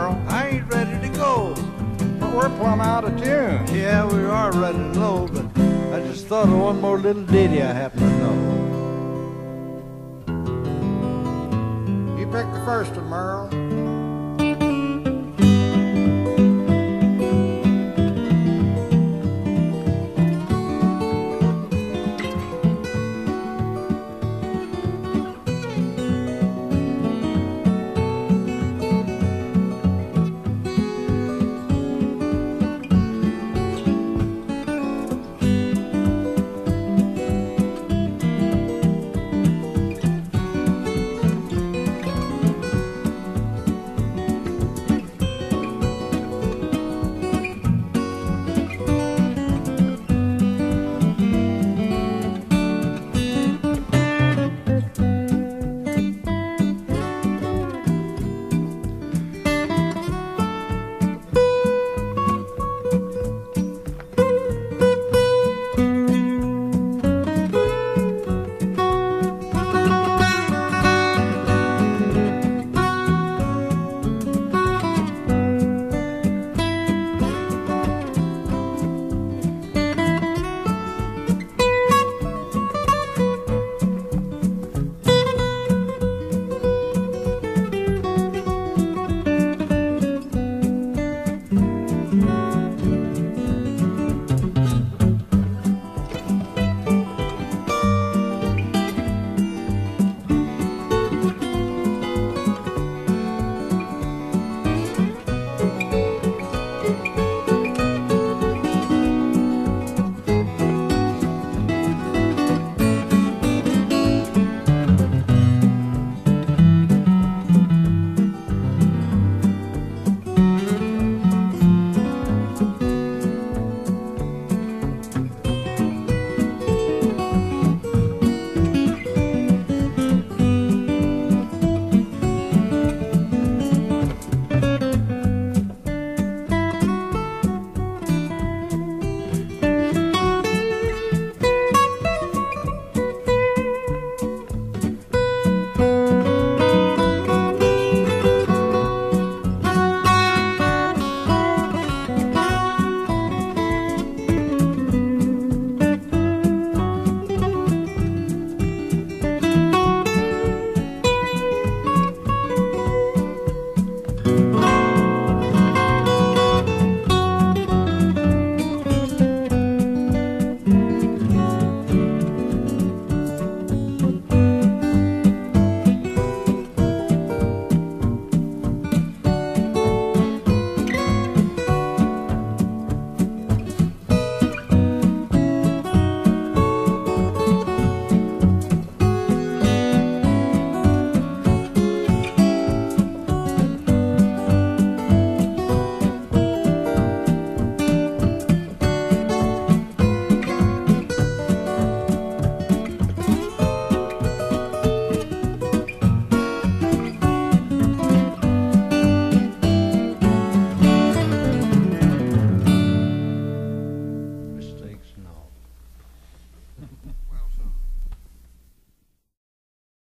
girl. I ain't ready to go. But we're plumb out of tune. Yeah, we are running low, but I just thought of one more little ditty I happen to know. You pick the first one, Merle.